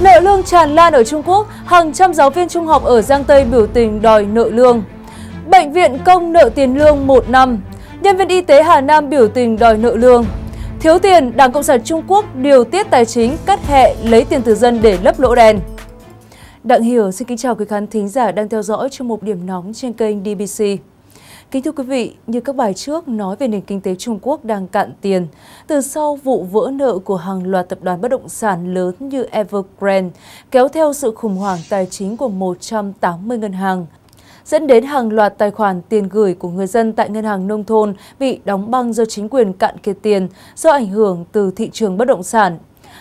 Nợ lương tràn lan ở Trung Quốc, hàng trăm giáo viên trung học ở Giang Tây biểu tình đòi nợ lương. Bệnh viện công nợ tiền lương 1 năm. Nhân viên y tế Hà Nam biểu tình đòi nợ lương. Thiếu tiền, Đảng Cộng sản Trung Quốc điều tiết tài chính cắt hệ lấy tiền từ dân để lấp lỗ đen. Đặng Hiểu xin kính chào quý khán thính giả đang theo dõi trong một điểm nóng trên kênh DBC. Kính thưa quý vị, như các bài trước nói về nền kinh tế Trung Quốc đang cạn tiền, từ sau vụ vỡ nợ của hàng loạt tập đoàn bất động sản lớn như Evergrande, kéo theo sự khủng hoảng tài chính của 180 ngân hàng, dẫn đến hàng loạt tài khoản tiền gửi của người dân tại ngân hàng nông thôn bị đóng băng do chính quyền cạn kiệt tiền do ảnh hưởng từ thị trường bất động sản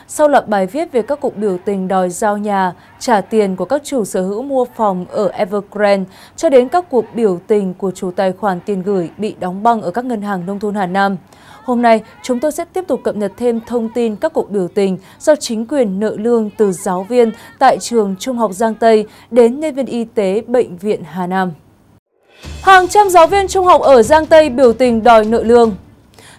sau loạt bài viết về các cuộc biểu tình đòi giao nhà, trả tiền của các chủ sở hữu mua phòng ở Evergrande, cho đến các cuộc biểu tình của chủ tài khoản tiền gửi bị đóng băng ở các ngân hàng nông thôn Hà Nam. Hôm nay, chúng tôi sẽ tiếp tục cập nhật thêm thông tin các cuộc biểu tình do chính quyền nợ lương từ giáo viên tại trường Trung học Giang Tây đến nhân viên y tế Bệnh viện Hà Nam. Hàng trăm giáo viên trung học ở Giang Tây biểu tình đòi nợ lương.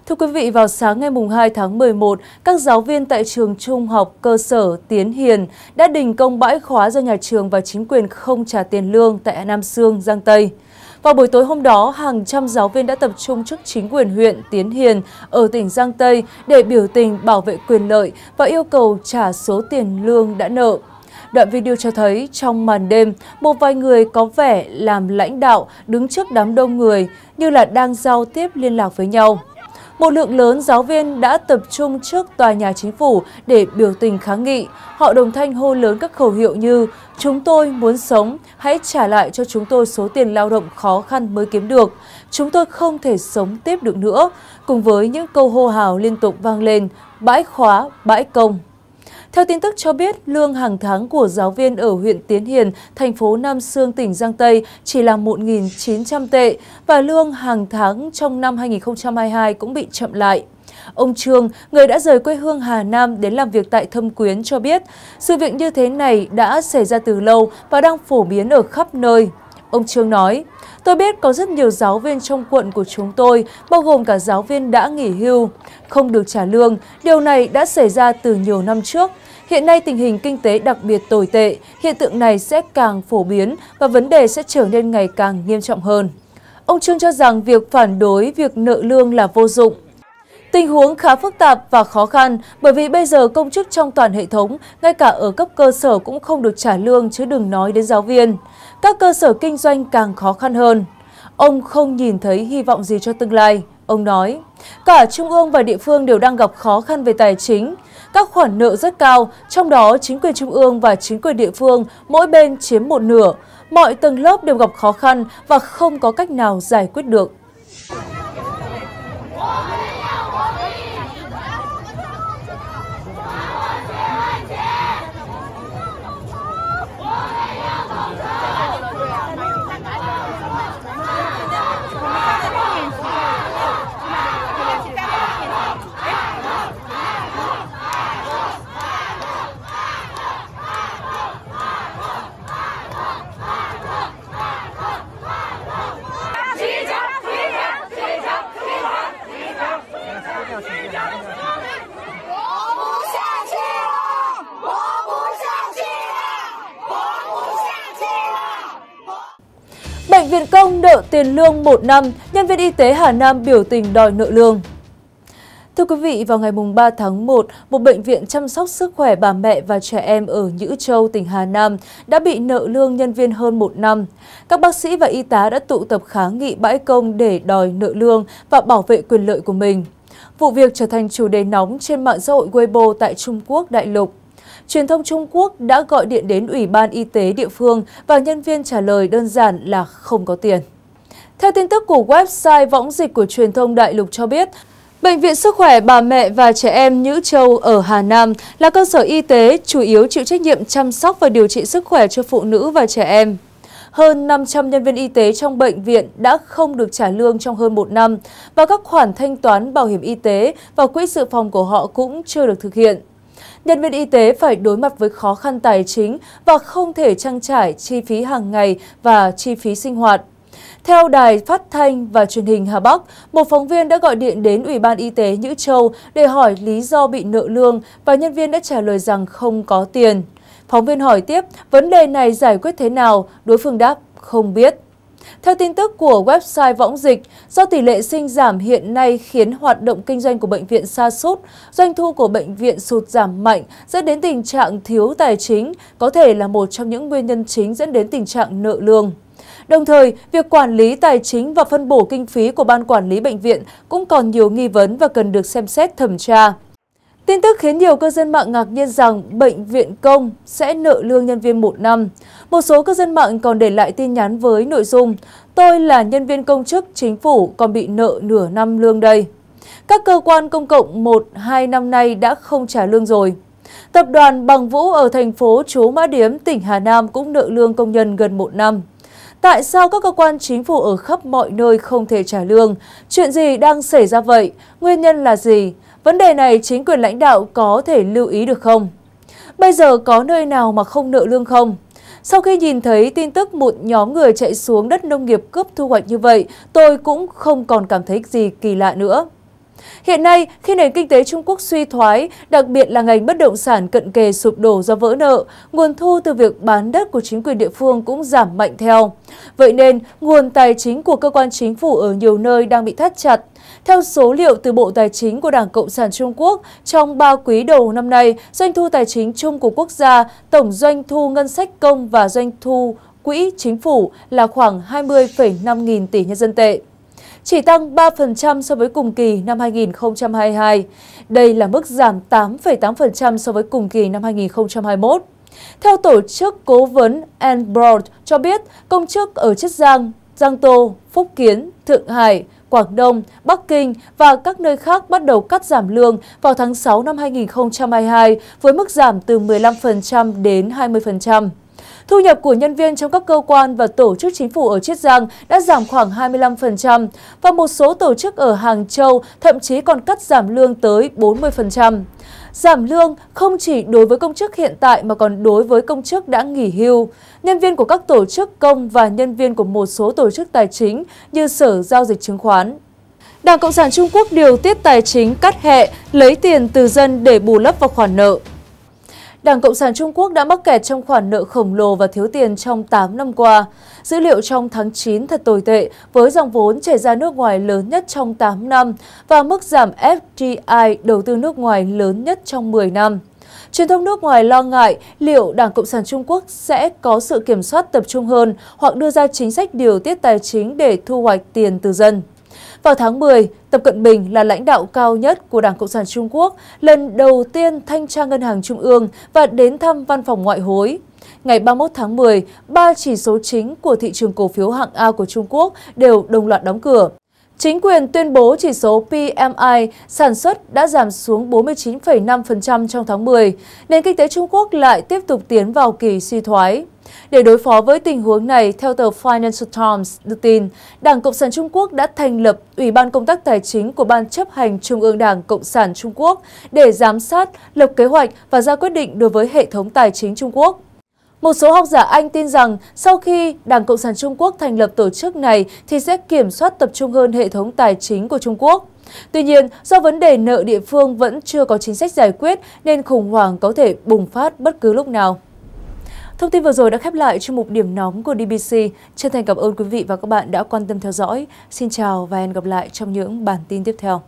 Thưa quý vị, vào sáng ngày 2 tháng 11, các giáo viên tại trường trung học cơ sở Tiến Hiền đã đình công bãi khóa do nhà trường và chính quyền không trả tiền lương tại Nam Sương, Giang Tây. Vào buổi tối hôm đó, hàng trăm giáo viên đã tập trung trước chính quyền huyện Tiến Hiền ở tỉnh Giang Tây để biểu tình bảo vệ quyền lợi và yêu cầu trả số tiền lương đã nợ. Đoạn video cho thấy trong màn đêm, một vài người có vẻ làm lãnh đạo đứng trước đám đông người như là đang giao tiếp liên lạc với nhau. Một lượng lớn giáo viên đã tập trung trước tòa nhà chính phủ để biểu tình kháng nghị. Họ đồng thanh hô lớn các khẩu hiệu như Chúng tôi muốn sống, hãy trả lại cho chúng tôi số tiền lao động khó khăn mới kiếm được. Chúng tôi không thể sống tiếp được nữa. Cùng với những câu hô hào liên tục vang lên, bãi khóa, bãi công. Theo tin tức cho biết, lương hàng tháng của giáo viên ở huyện Tiến Hiền, thành phố Nam Sương, tỉnh Giang Tây chỉ là 1.900 tệ và lương hàng tháng trong năm 2022 cũng bị chậm lại. Ông Trương, người đã rời quê hương Hà Nam đến làm việc tại Thâm Quyến cho biết, sự việc như thế này đã xảy ra từ lâu và đang phổ biến ở khắp nơi. Ông Trương nói, tôi biết có rất nhiều giáo viên trong quận của chúng tôi, bao gồm cả giáo viên đã nghỉ hưu, không được trả lương. Điều này đã xảy ra từ nhiều năm trước. Hiện nay tình hình kinh tế đặc biệt tồi tệ, hiện tượng này sẽ càng phổ biến và vấn đề sẽ trở nên ngày càng nghiêm trọng hơn. Ông Trương cho rằng việc phản đối việc nợ lương là vô dụng. Tình huống khá phức tạp và khó khăn bởi vì bây giờ công chức trong toàn hệ thống, ngay cả ở cấp cơ sở cũng không được trả lương chứ đừng nói đến giáo viên. Các cơ sở kinh doanh càng khó khăn hơn. Ông không nhìn thấy hy vọng gì cho tương lai. Ông nói, cả Trung ương và địa phương đều đang gặp khó khăn về tài chính. Các khoản nợ rất cao, trong đó chính quyền Trung ương và chính quyền địa phương mỗi bên chiếm một nửa. Mọi tầng lớp đều gặp khó khăn và không có cách nào giải quyết được. Bệnh viện công nợ tiền lương 1 năm, nhân viên y tế Hà Nam biểu tình đòi nợ lương. Thưa quý vị, vào ngày 3 tháng 1, một bệnh viện chăm sóc sức khỏe bà mẹ và trẻ em ở Nhữ Châu, tỉnh Hà Nam đã bị nợ lương nhân viên hơn một năm. Các bác sĩ và y tá đã tụ tập kháng nghị bãi công để đòi nợ lương và bảo vệ quyền lợi của mình. Vụ việc trở thành chủ đề nóng trên mạng xã hội Weibo tại Trung Quốc đại lục. Truyền thông Trung Quốc đã gọi điện đến Ủy ban Y tế địa phương và nhân viên trả lời đơn giản là không có tiền. Theo tin tức của website võng dịch của truyền thông đại lục cho biết, Bệnh viện Sức khỏe bà mẹ và trẻ em Nhữ Châu ở Hà Nam là cơ sở y tế chủ yếu chịu trách nhiệm chăm sóc và điều trị sức khỏe cho phụ nữ và trẻ em. Hơn 500 nhân viên y tế trong bệnh viện đã không được trả lương trong hơn một năm và các khoản thanh toán bảo hiểm y tế và quỹ dự phòng của họ cũng chưa được thực hiện. Nhân viên y tế phải đối mặt với khó khăn tài chính và không thể trang trải chi phí hàng ngày và chi phí sinh hoạt. Theo Đài Phát thanh và Truyền hình Hà Bắc, một phóng viên đã gọi điện đến Ủy ban Y tế Nhữ Châu để hỏi lý do bị nợ lương và nhân viên đã trả lời rằng không có tiền. Phóng viên hỏi tiếp, vấn đề này giải quyết thế nào? Đối phương đáp, không biết. Theo tin tức của website Võng Dịch, do tỷ lệ sinh giảm hiện nay khiến hoạt động kinh doanh của bệnh viện sa sút, doanh thu của bệnh viện sụt giảm mạnh dẫn đến tình trạng thiếu tài chính, có thể là một trong những nguyên nhân chính dẫn đến tình trạng nợ lương. Đồng thời, việc quản lý tài chính và phân bổ kinh phí của Ban Quản lý Bệnh viện cũng còn nhiều nghi vấn và cần được xem xét thẩm tra. Tin tức khiến nhiều cư dân mạng ngạc nhiên rằng bệnh viện công sẽ nợ lương nhân viên một năm. Một số cư dân mạng còn để lại tin nhắn với nội dung Tôi là nhân viên công chức chính phủ còn bị nợ nửa năm lương đây. Các cơ quan công cộng 1-2 năm nay đã không trả lương rồi. Tập đoàn Bằng Vũ ở thành phố chú Mã Điếm, tỉnh Hà Nam cũng nợ lương công nhân gần một năm. Tại sao các cơ quan chính phủ ở khắp mọi nơi không thể trả lương? Chuyện gì đang xảy ra vậy? Nguyên nhân là gì? Vấn đề này chính quyền lãnh đạo có thể lưu ý được không? Bây giờ có nơi nào mà không nợ lương không? Sau khi nhìn thấy tin tức một nhóm người chạy xuống đất nông nghiệp cướp thu hoạch như vậy, tôi cũng không còn cảm thấy gì kỳ lạ nữa. Hiện nay, khi nền kinh tế Trung Quốc suy thoái, đặc biệt là ngành bất động sản cận kề sụp đổ do vỡ nợ, nguồn thu từ việc bán đất của chính quyền địa phương cũng giảm mạnh theo. Vậy nên, nguồn tài chính của cơ quan chính phủ ở nhiều nơi đang bị thắt chặt. Theo số liệu từ Bộ Tài chính của Đảng Cộng sản Trung Quốc, trong 3 quý đầu năm nay, doanh thu tài chính chung của quốc gia, tổng doanh thu ngân sách công và doanh thu quỹ chính phủ là khoảng 20,5 nghìn tỷ nhân dân tệ chỉ tăng 3% so với cùng kỳ năm 2022. Đây là mức giảm 8,8% so với cùng kỳ năm 2021. Theo tổ chức cố vấn Broad cho biết, công chức ở Chiết Giang, Giang Tô, Phúc Kiến, Thượng Hải, Quảng Đông, Bắc Kinh và các nơi khác bắt đầu cắt giảm lương vào tháng 6 năm 2022 với mức giảm từ 15% đến 20%. Thu nhập của nhân viên trong các cơ quan và tổ chức chính phủ ở Chiết Giang đã giảm khoảng 25% và một số tổ chức ở Hàng Châu thậm chí còn cắt giảm lương tới 40%. Giảm lương không chỉ đối với công chức hiện tại mà còn đối với công chức đã nghỉ hưu, nhân viên của các tổ chức công và nhân viên của một số tổ chức tài chính như Sở Giao dịch Chứng khoán. Đảng Cộng sản Trung Quốc điều tiết tài chính cắt hệ, lấy tiền từ dân để bù lấp vào khoản nợ. Đảng Cộng sản Trung Quốc đã mắc kẹt trong khoản nợ khổng lồ và thiếu tiền trong 8 năm qua. Dữ liệu trong tháng 9 thật tồi tệ, với dòng vốn chảy ra nước ngoài lớn nhất trong 8 năm và mức giảm FDI đầu tư nước ngoài lớn nhất trong 10 năm. Truyền thông nước ngoài lo ngại liệu Đảng Cộng sản Trung Quốc sẽ có sự kiểm soát tập trung hơn hoặc đưa ra chính sách điều tiết tài chính để thu hoạch tiền từ dân. Vào tháng 10, Tập Cận Bình là lãnh đạo cao nhất của Đảng Cộng sản Trung Quốc, lần đầu tiên thanh tra ngân hàng trung ương và đến thăm văn phòng ngoại hối. Ngày 31 tháng 10, ba chỉ số chính của thị trường cổ phiếu hạng A của Trung Quốc đều đồng loạt đóng cửa. Chính quyền tuyên bố chỉ số PMI sản xuất đã giảm xuống 49,5% trong tháng 10. Nền kinh tế Trung Quốc lại tiếp tục tiến vào kỳ suy thoái. Để đối phó với tình huống này, theo tờ Financial Times đưa tin, Đảng Cộng sản Trung Quốc đã thành lập Ủy ban Công tác Tài chính của Ban chấp hành Trung ương Đảng Cộng sản Trung Quốc để giám sát, lập kế hoạch và ra quyết định đối với hệ thống tài chính Trung Quốc. Một số học giả Anh tin rằng sau khi Đảng Cộng sản Trung Quốc thành lập tổ chức này thì sẽ kiểm soát tập trung hơn hệ thống tài chính của Trung Quốc. Tuy nhiên, do vấn đề nợ địa phương vẫn chưa có chính sách giải quyết nên khủng hoảng có thể bùng phát bất cứ lúc nào. Thông tin vừa rồi đã khép lại chương mục điểm nóng của DBC. Chân thành cảm ơn quý vị và các bạn đã quan tâm theo dõi. Xin chào và hẹn gặp lại trong những bản tin tiếp theo.